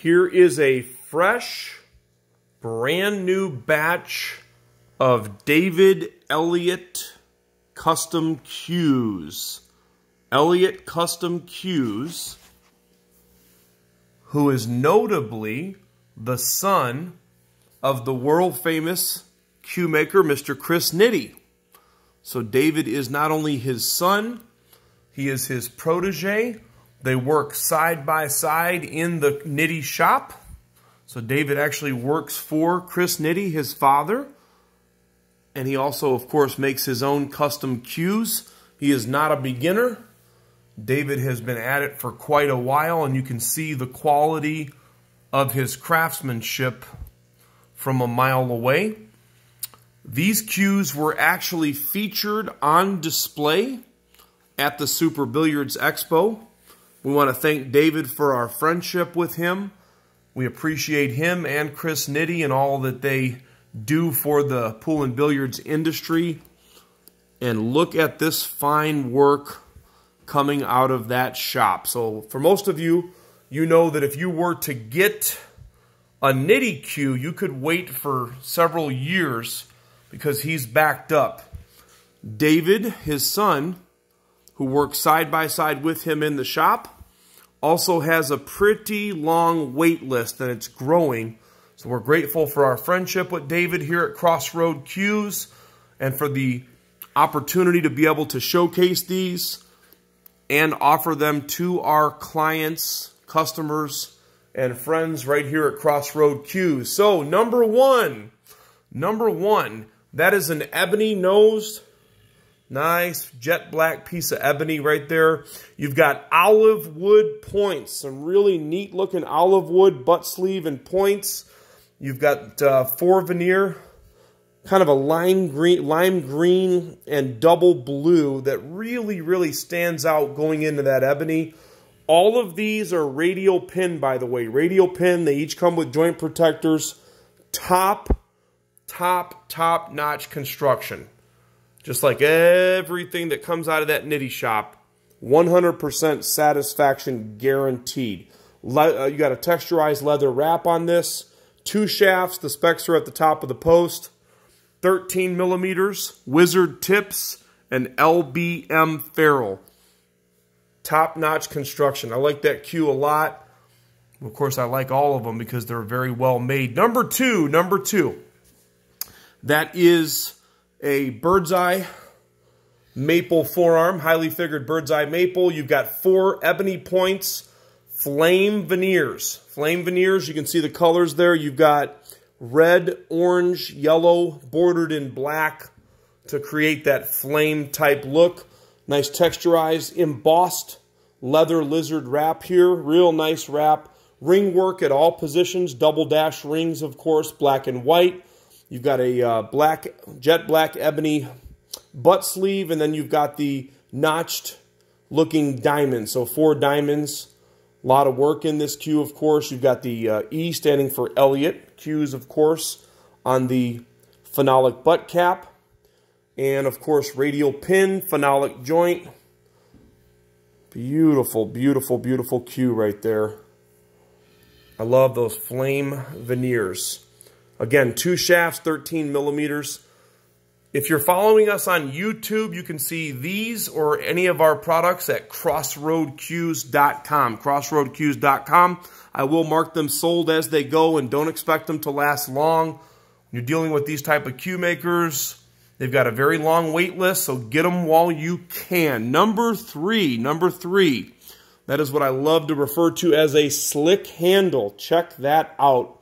Here is a fresh, brand new batch of David Elliott Custom Cues. Elliott Custom Cues, who is notably the son of the world famous cue maker, Mr. Chris Nitti. So David is not only his son, he is his protege. They work side by side in the Nitti shop. So David actually works for Chris Nitti, his father. And he also, of course, makes his own custom cues. He is not a beginner. David has been at it for quite a while, and you can see the quality of his craftsmanship from a mile away. These cues were actually featured on display at the Super Billiards Expo. We want to thank David for our friendship with him. We appreciate him and Chris Nitti and all that they do for the pool and billiards industry. And look at this fine work coming out of that shop. So for most of you, you know that if you were to get a Nitti cue, you could wait for several years because he's backed up. David, his son, who works side by side with him in the shop, also has a pretty long wait list and it's growing. So we're grateful for our friendship with David here at Crossroad Cues and for the opportunity to be able to showcase these and offer them to our clients, customers, and friends right here at Crossroad Cues. So number one, number one, that is an ebony nosed, nice jet black piece of ebony right there. You've got olive wood points, some really neat looking olive wood butt sleeve and points. You've got uh, four veneer, kind of a lime green, lime green and double blue that really, really stands out going into that ebony. All of these are radial pin, by the way. Radial pin, they each come with joint protectors. Top top, top notch construction. Just like everything that comes out of that Nitti shop, 100% satisfaction guaranteed. Le uh, you got a texturized leather wrap on this. Two shafts, the specs are at the top of the post. 13 millimeters, wizard tips, and LBM ferrule. Top-notch construction. I like that cue a lot. Of course, I like all of them because they're very well made. Number two, number two. That is a bird's eye maple forearm, highly figured bird's eye maple. You've got four ebony points, flame veneers. Flame veneers, you can see the colors there. You've got red, orange, yellow, bordered in black to create that flame type look. Nice texturized, embossed leather lizard wrap here. Real nice wrap. Ring work at all positions, double dash rings, of course, black and white. You've got a uh, black, jet black ebony butt sleeve, and then you've got the notched looking diamond. So four diamonds. A lot of work in this cue, of course. You've got the uh, E standing for Elliott. Cues, of course, on the phenolic butt cap. And, of course, radial pin, phenolic joint. Beautiful, beautiful, beautiful cue right there. I love those flame veneers. Again, two shafts, 13 millimeters. If you're following us on YouTube, you can see these or any of our products at crossroadcues.com. Crossroadcues.com. I will mark them sold as they go and don't expect them to last long. When you're dealing with these type of cue makers, they've got a very long wait list, so get them while you can. Number three, number three, that is what I love to refer to as a slick handle. Check that out.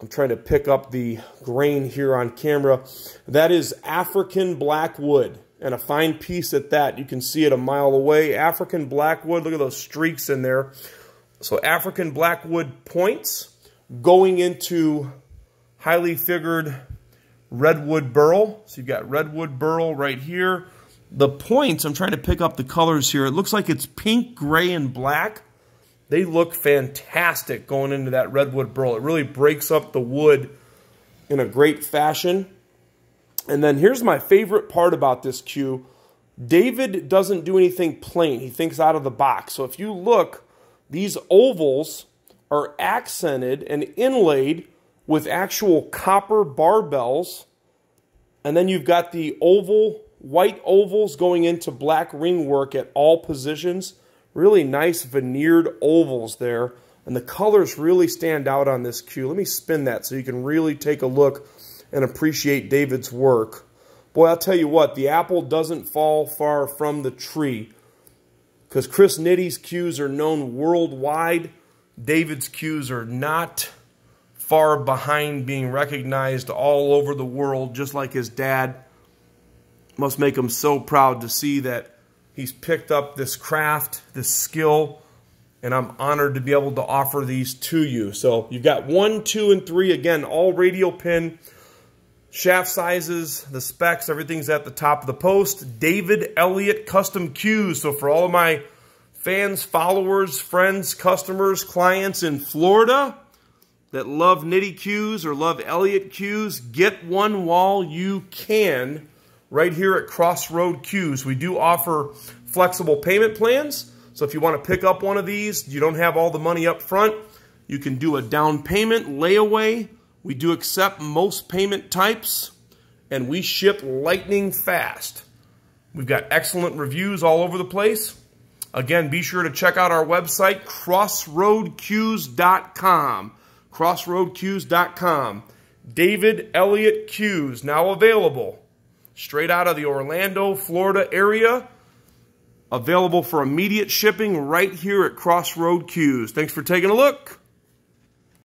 I'm trying to pick up the grain here on camera. That is African blackwood and a fine piece at that. You can see it a mile away. African blackwood, look at those streaks in there. So African blackwood points going into highly figured redwood burl. So you've got redwood burl right here. The points, I'm trying to pick up the colors here. It looks like it's pink, gray, and black. They look fantastic going into that redwood burl. It really breaks up the wood in a great fashion. And then here's my favorite part about this cue. David doesn't do anything plain. He thinks out of the box. So if you look, these ovals are accented and inlaid with actual copper barbells. And then you've got the oval, white ovals going into black ring work at all positions. Really nice veneered ovals there. And the colors really stand out on this cue. Let me spin that so you can really take a look and appreciate David's work. Boy, I'll tell you what, the apple doesn't fall far from the tree because Chris Nitti's cues are known worldwide. David's cues are not far behind being recognized all over the world, just like his dad. Must make him so proud to see that he's picked up this craft, this skill, and I'm honored to be able to offer these to you. So you've got one, two, and three. Again, all radial pin shaft sizes, the specs, everything's at the top of the post. David Elliott Custom Cues. So for all of my fans, followers, friends, customers, clients in Florida that love Nitti Cues or love Elliott Cues, get one while you can right here at Crossroad Cues. We do offer flexible payment plans. So if you want to pick up one of these, you don't have all the money up front, you can do a down payment, layaway. We do accept most payment types, and we ship lightning fast. We've got excellent reviews all over the place. Again, be sure to check out our website, crossroadcues.com. Crossroadcues.com. David Elliott Cues, now available straight out of the Orlando, Florida area Available for immediate shipping right here at Crossroad Cues. Thanks for taking a look.